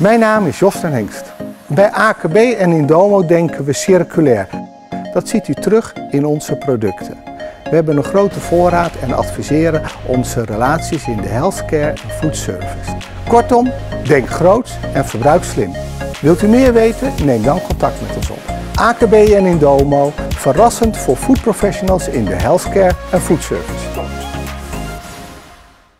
Mijn naam is Jos ten Hengst. Bij AKB en Indomo denken we circulair. Dat ziet u terug in onze producten. We hebben een grote voorraad en adviseren onze relaties in de healthcare en foodservice. Kortom, denk groot en verbruik slim. Wilt u meer weten? Neem dan contact met ons op. AKB en Indomo, verrassend voor foodprofessionals in de healthcare en foodservice.